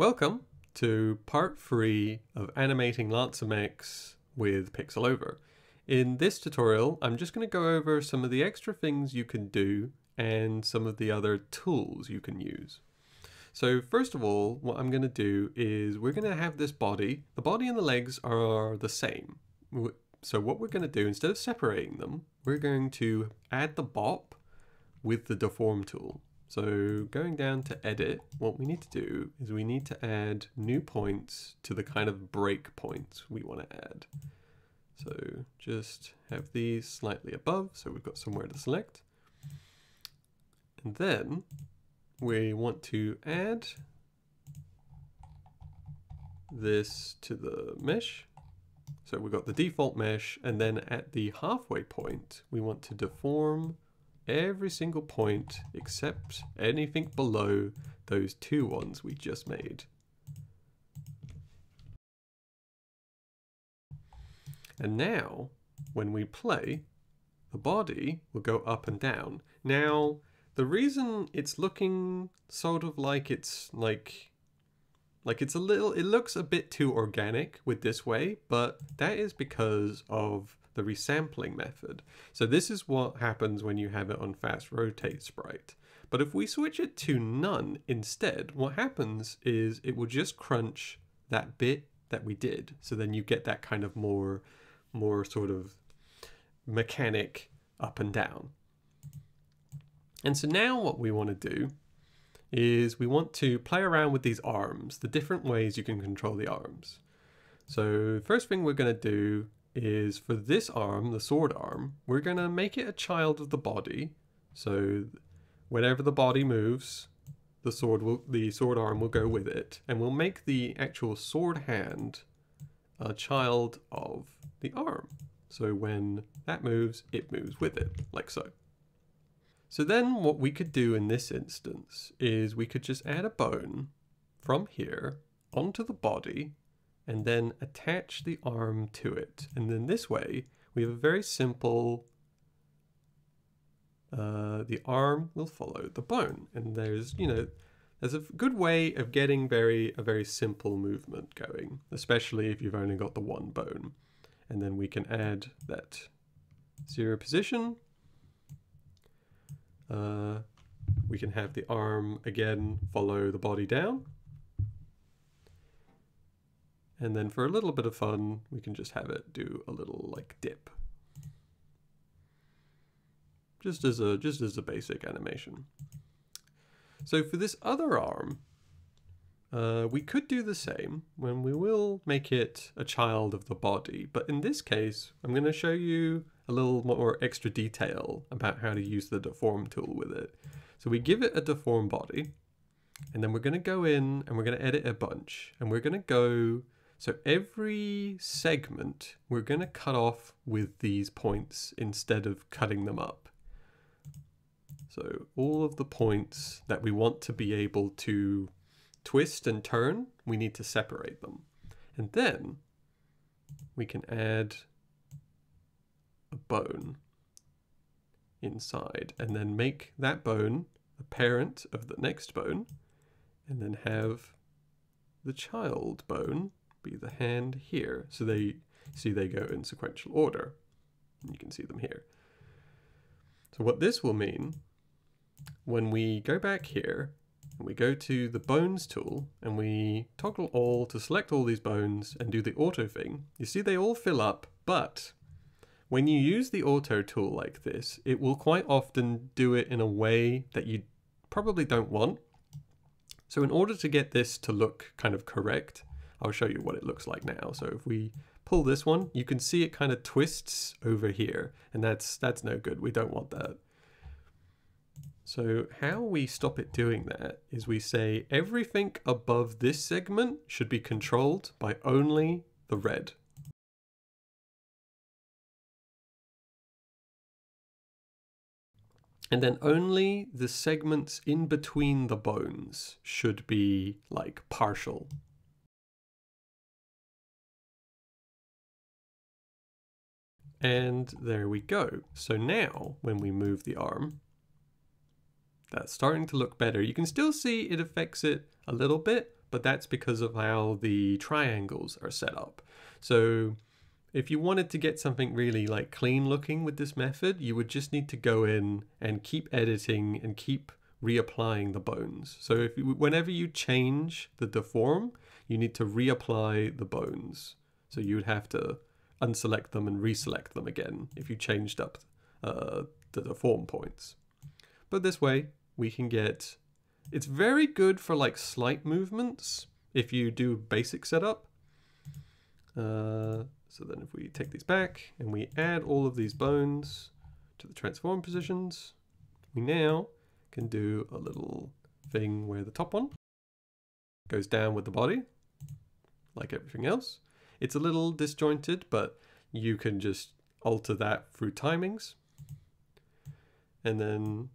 Welcome to part 3 of animating LancerMechs with PixelOver. In this tutorial, I'm just going to go over some of the extra things you can do and some of the other tools you can use. So first of all, what I'm going to do is we're going to have this body. The body and the legs are the same. So what we're going to do, instead of separating them, we're going to add the bop with the deform tool. So going down to edit, what we need to do is we need to add new points to the kind of break points we want to add. So just have these slightly above, so we've got somewhere to select. And then we want to add this to the mesh. So we've got the default mesh, and then at the halfway point, we want to deform every single point except anything below those two ones we just made. And now, when we play, the body will go up and down. Now, the reason it's looking sort of like it's like like it's a little it looks a bit too organic with this way, but that is because of the resampling method. So this is what happens when you have it on fast rotate sprite. But if we switch it to none instead, what happens is it will just crunch that bit that we did. So then you get that kind of more, more sort of mechanic up and down. And so now what we want to do is we want to play around with these arms, the different ways you can control the arms. So first thing we're going to do is for this arm, the sword arm, we're going to make it a child of the body. So whenever the body moves, the sword will the sword arm will go with it and we'll make the actual sword hand a child of the arm. So when that moves, it moves with it, like so. So then what we could do in this instance is we could just add a bone from here onto the body and then attach the arm to it. And then this way, we have a very simple, uh, the arm will follow the bone. And there's, you know, there's a good way of getting very a very simple movement going, especially if you've only got the one bone. And then we can add that zero position. Uh, we can have the arm again follow the body down. And then for a little bit of fun, we can just have it do a little like dip. Just as a just as a basic animation. So for this other arm, uh, we could do the same when we will make it a child of the body. But in this case, I'm going to show you a little more extra detail about how to use the deform tool with it. So we give it a deform body, and then we're going to go in and we're going to edit a bunch. And we're going to go so every segment we're going to cut off with these points instead of cutting them up. So all of the points that we want to be able to twist and turn, we need to separate them. And then we can add a bone inside and then make that bone a parent of the next bone and then have the child bone be the hand here. So they see they go in sequential order. You can see them here. So what this will mean, when we go back here, and we go to the bones tool, and we toggle all to select all these bones and do the auto thing, you see they all fill up, but when you use the auto tool like this, it will quite often do it in a way that you probably don't want. So in order to get this to look kind of correct, I'll show you what it looks like now. So if we pull this one, you can see it kind of twists over here, and that's that's no good. We don't want that. So how we stop it doing that is we say everything above this segment should be controlled by only the red. And then only the segments in between the bones should be like partial And there we go. So now when we move the arm, that's starting to look better. You can still see it affects it a little bit, but that's because of how the triangles are set up. So if you wanted to get something really like clean looking with this method, you would just need to go in and keep editing and keep reapplying the bones. So if you, whenever you change the deform, you need to reapply the bones. So you would have to unselect them and reselect them again if you changed up uh, the deform points. But this way we can get, it's very good for like slight movements if you do basic setup. Uh, so then if we take these back and we add all of these bones to the transform positions, we now can do a little thing where the top one goes down with the body, like everything else. It's a little disjointed, but you can just alter that through timings. And then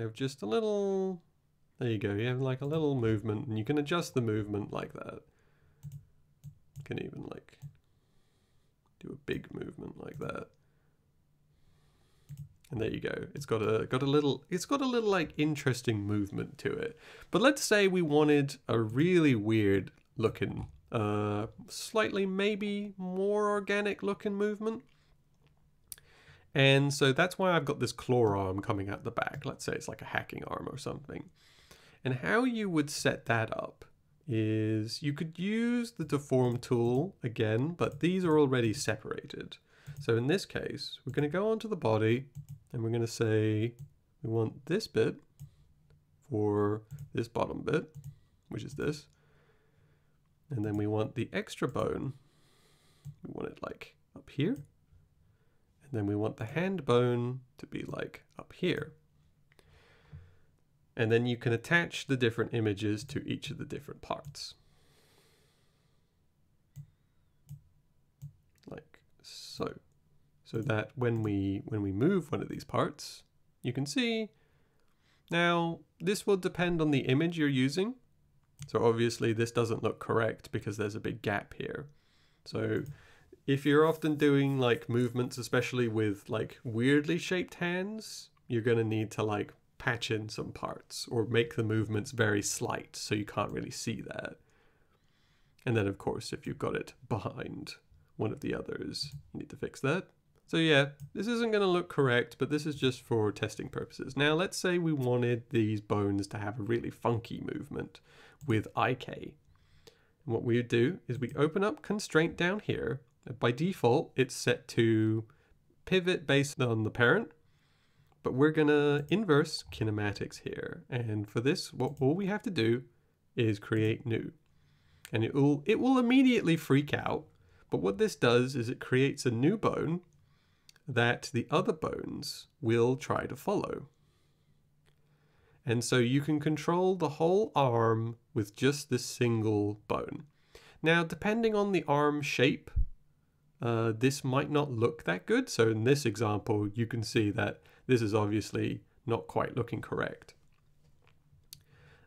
have just a little, there you go, you have like a little movement and you can adjust the movement like that. You can even like do a big movement like that. And there you go. It's got a got a little it's got a little like interesting movement to it. But let's say we wanted a really weird looking uh slightly maybe more organic looking movement. And so that's why I've got this claw arm coming out the back. Let's say it's like a hacking arm or something. And how you would set that up is you could use the deform tool again, but these are already separated. So in this case, we're going to go onto the body and we're going to say we want this bit for this bottom bit, which is this. And then we want the extra bone, we want it like up here. And then we want the hand bone to be like up here. And then you can attach the different images to each of the different parts. Like so. So that when we when we move one of these parts, you can see now this will depend on the image you're using. So obviously this doesn't look correct because there's a big gap here. So if you're often doing like movements, especially with like weirdly shaped hands, you're going to need to like patch in some parts or make the movements very slight so you can't really see that. And then of course, if you've got it behind one of the others, you need to fix that. So yeah, this isn't going to look correct, but this is just for testing purposes. Now let's say we wanted these bones to have a really funky movement with IK. And what we would do is we open up constraint down here by default, it's set to pivot based on the parent, but we're gonna inverse kinematics here. And for this, what all we have to do is create new. And it will, it will immediately freak out. But what this does is it creates a new bone that the other bones will try to follow. And so you can control the whole arm with just this single bone. Now, depending on the arm shape uh, this might not look that good. So in this example, you can see that this is obviously not quite looking correct.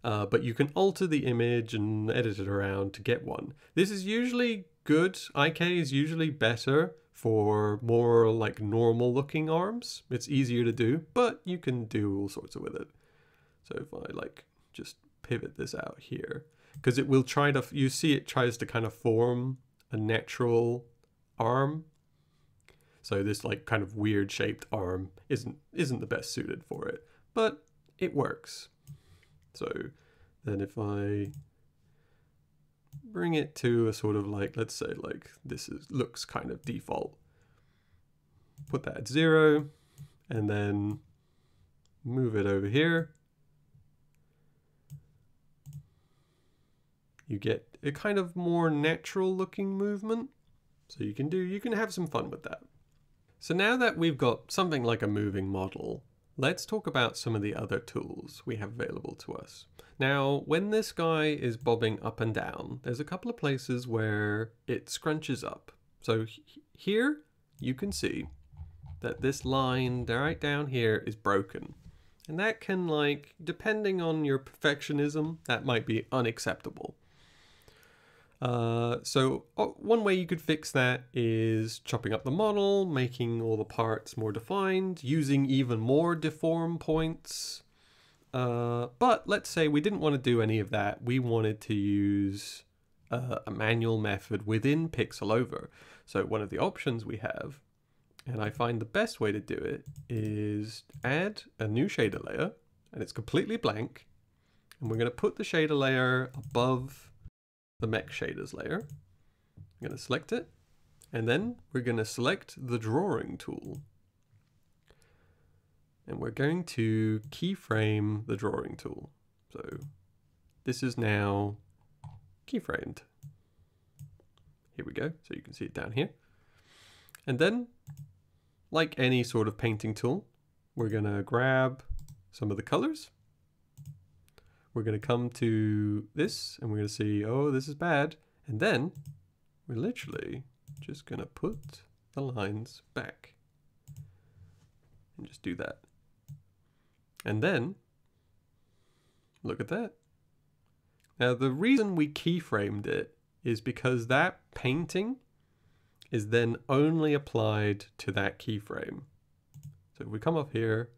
Uh, but you can alter the image and edit it around to get one. This is usually good. IK is usually better for more like normal looking arms. It's easier to do, but you can do all sorts of with it. So if I like just pivot this out here, because it will try to, you see it tries to kind of form a natural arm. So this like kind of weird shaped arm isn't isn't the best suited for it, but it works. So then if I bring it to a sort of like, let's say like this is looks kind of default, put that at zero and then move it over here. You get a kind of more natural looking movement. So you can do, you can have some fun with that. So now that we've got something like a moving model, let's talk about some of the other tools we have available to us. Now, when this guy is bobbing up and down, there's a couple of places where it scrunches up. So here you can see that this line right down here is broken. And that can like, depending on your perfectionism, that might be unacceptable. Uh, so one way you could fix that is chopping up the model, making all the parts more defined, using even more deform points. Uh, but let's say we didn't want to do any of that. We wanted to use uh, a manual method within PixelOver. So one of the options we have, and I find the best way to do it, is add a new shader layer, and it's completely blank. And we're going to put the shader layer above the mech shaders layer. I'm going to select it, and then we're going to select the drawing tool. And we're going to keyframe the drawing tool. So this is now keyframed. Here we go, so you can see it down here. And then, like any sort of painting tool, we're gonna grab some of the colors. We're gonna come to this and we're gonna see, oh, this is bad. And then we're literally just gonna put the lines back and just do that. And then, look at that. Now the reason we keyframed it is because that painting is then only applied to that keyframe. So if we come up here,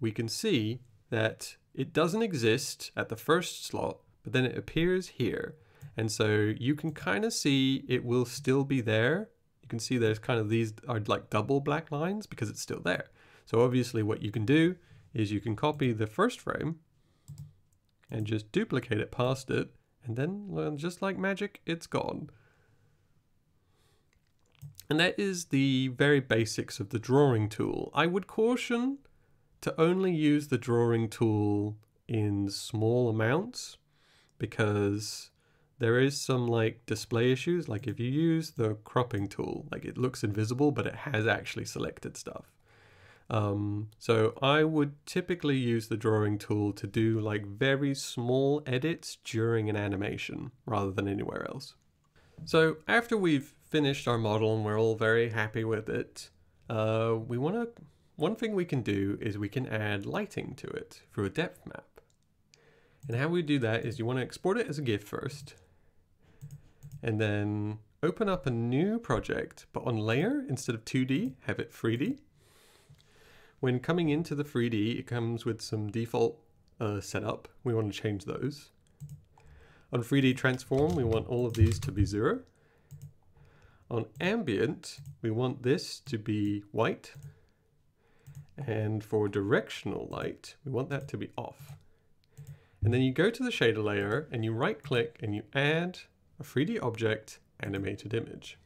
we can see that it doesn't exist at the first slot, but then it appears here. And so you can kind of see it will still be there. You can see there's kind of these are like double black lines because it's still there. So obviously what you can do is you can copy the first frame and just duplicate it past it and then just like magic it's gone. And that is the very basics of the drawing tool. I would caution to only use the drawing tool in small amounts because there is some like display issues. Like if you use the cropping tool, like it looks invisible, but it has actually selected stuff. Um, so I would typically use the drawing tool to do like very small edits during an animation rather than anywhere else. So after we've finished our model and we're all very happy with it, uh, we want to, one thing we can do is we can add lighting to it through a depth map. And how we do that is you want to export it as a GIF first, and then open up a new project, but on layer instead of 2D, have it 3D. When coming into the 3D, it comes with some default uh, setup. We want to change those. On 3D transform, we want all of these to be zero. On ambient, we want this to be white. And for directional light, we want that to be off. And then you go to the shader layer and you right click and you add a 3D object animated image.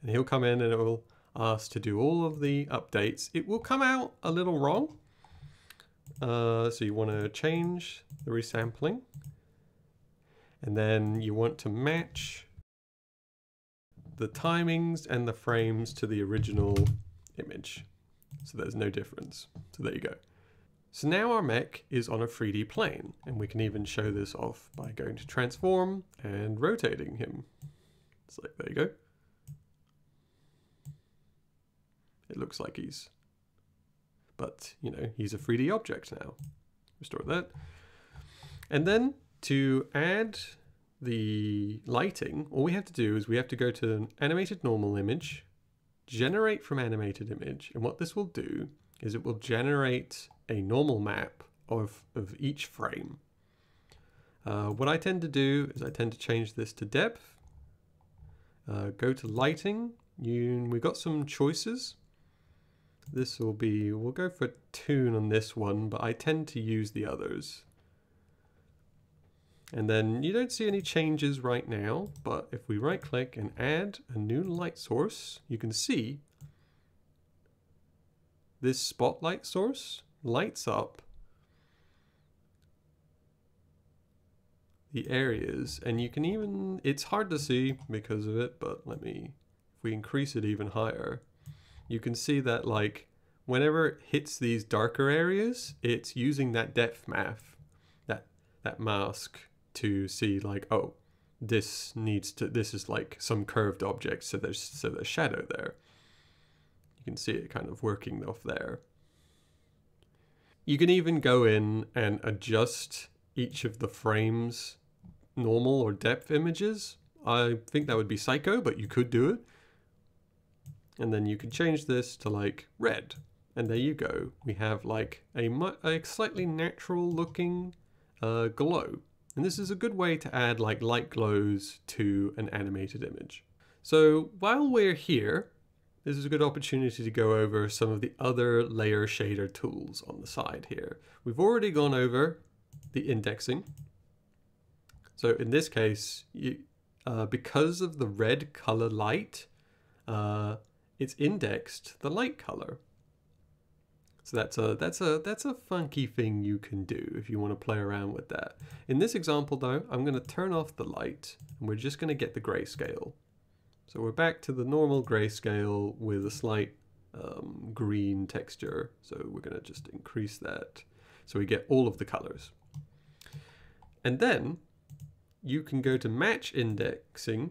And he'll come in and it will ask to do all of the updates. It will come out a little wrong. Uh, so you want to change the resampling. And then you want to match the timings and the frames to the original image. So there's no difference. So there you go. So now our mech is on a 3D plane, and we can even show this off by going to transform and rotating him. It's like, there you go. it looks like he's, but you know, he's a 3D object now. Restore that. And then to add the lighting, all we have to do is we have to go to an animated normal image, generate from animated image. And what this will do is it will generate a normal map of, of each frame. Uh, what I tend to do is I tend to change this to depth, uh, go to lighting, you, we've got some choices. This will be, we'll go for toon on this one, but I tend to use the others. And then you don't see any changes right now, but if we right click and add a new light source, you can see this spotlight source lights up the areas. And you can even, it's hard to see because of it, but let me, if we increase it even higher, you can see that like whenever it hits these darker areas, it's using that depth map, that that mask to see like, oh, this needs to this is like some curved object, so there's so there's shadow there. You can see it kind of working off there. You can even go in and adjust each of the frames normal or depth images. I think that would be psycho, but you could do it. And then you can change this to like red. And there you go. We have like a, a slightly natural looking uh, glow. And this is a good way to add like light glows to an animated image. So while we're here, this is a good opportunity to go over some of the other layer shader tools on the side here. We've already gone over the indexing. So in this case, you, uh, because of the red color light, uh, it's indexed the light color. So that's a that's a that's a funky thing you can do if you want to play around with that. In this example though, I'm going to turn off the light and we're just going to get the grayscale. So we're back to the normal grayscale with a slight um, green texture. So we're going to just increase that so we get all of the colors. And then you can go to match indexing.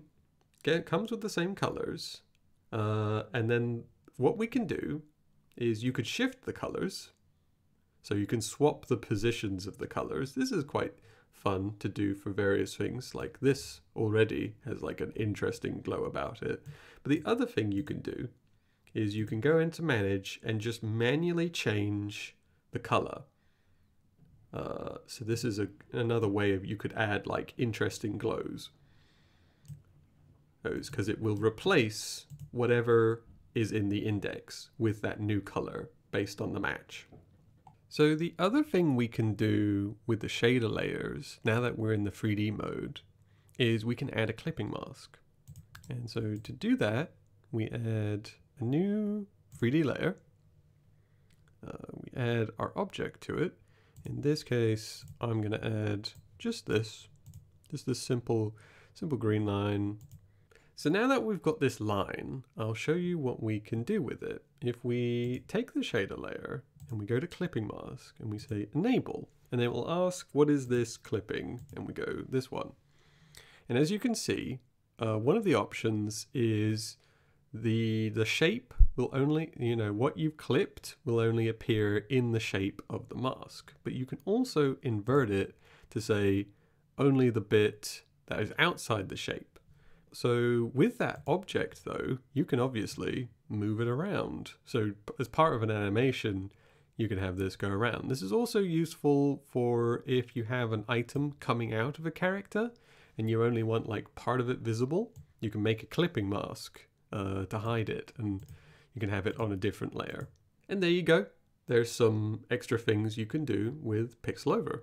It comes with the same colors. Uh, and then what we can do is you could shift the colors. So you can swap the positions of the colors. This is quite fun to do for various things. Like this already has like an interesting glow about it. But the other thing you can do is you can go into manage and just manually change the color. Uh, so this is a, another way of you could add like interesting glows. Because it will replace whatever is in the index with that new color based on the match. So the other thing we can do with the shader layers, now that we're in the 3D mode, is we can add a clipping mask. And so to do that, we add a new 3D layer. Uh, we add our object to it. In this case, I'm going to add just this, just this simple, simple green line so now that we've got this line, I'll show you what we can do with it. If we take the shader layer and we go to clipping mask and we say enable, and it will ask what is this clipping, and we go this one. And as you can see, uh, one of the options is the the shape will only, you know, what you've clipped will only appear in the shape of the mask. But you can also invert it to say only the bit that is outside the shape. So with that object though, you can obviously move it around. So as part of an animation, you can have this go around. This is also useful for if you have an item coming out of a character and you only want like part of it visible, you can make a clipping mask uh, to hide it and you can have it on a different layer. And there you go. There's some extra things you can do with PixelOver.